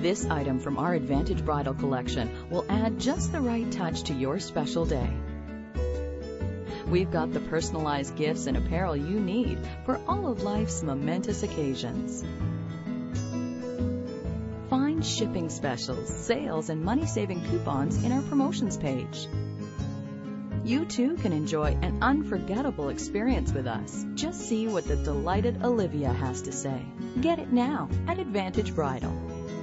This item from our Advantage Bridal collection will add just the right touch to your special day. We've got the personalized gifts and apparel you need for all of life's momentous occasions. Find shipping specials, sales, and money saving coupons in our promotions page. You too can enjoy an unforgettable experience with us. Just see what the delighted Olivia has to say. Get it now at Advantage Bridal.